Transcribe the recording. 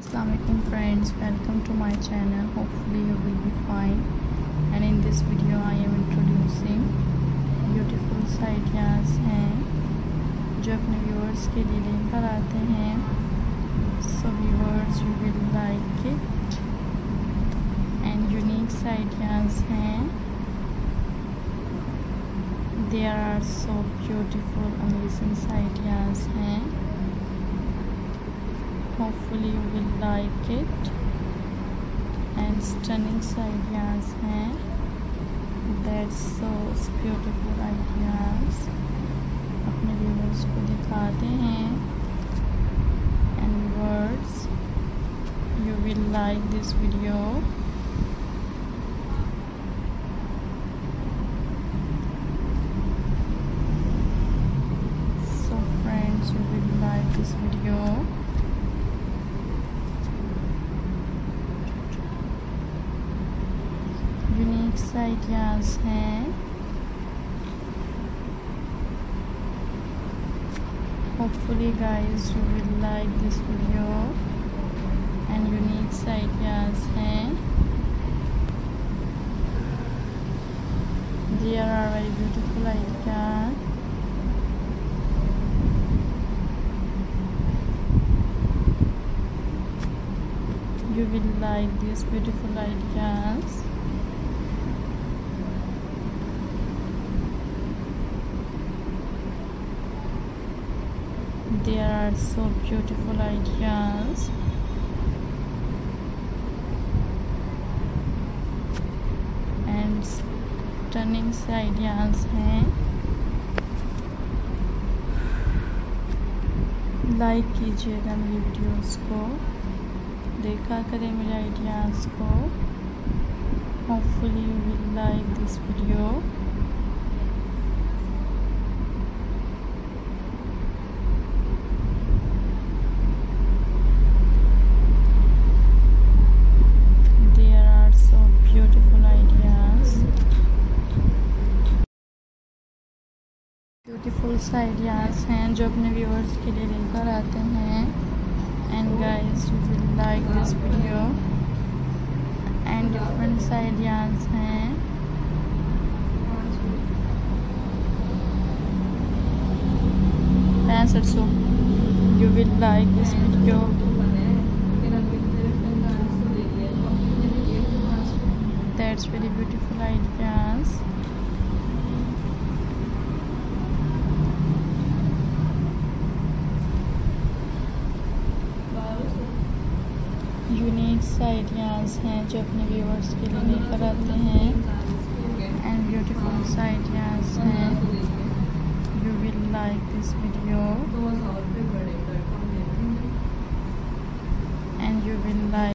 Assalamualaikum friends welcome to my channel hopefully you will be fine and in this video I am introducing beautiful ideas हैं जो अपने viewers के लिए लेकर आते हैं so viewers you will like it and unique ideas हैं there are so beautiful amazing ideas हैं hopefully you will like it and stunning ideas हैं that's so beautiful ideas अपने व्यूवर्स को दिखाते हैं and words you will like this video so friends you will like this video unique ideas हैं hopefully guys you will like this video and unique ideas हैं there are very beautiful ideas you will like these beautiful ideas there are so beautiful ideas and stunning ideas हैं like कीजिएगा मेरी videos को देखा करें मेरे ideas को hopefully you will like this video Beautiful ideas हैं जो अपने व्यूअर्स के लिए लेकर आते हैं। And guys you will like this video and different ideas हैं। पैंसठ सौ you will like this video that's very beautiful ideas uniques ideas हैं जो अपने व्यूवर्स के लिए लेकर आते हैं। एंड ब्यूटीफुल आइडियाज़ हैं। You will like this video and you will like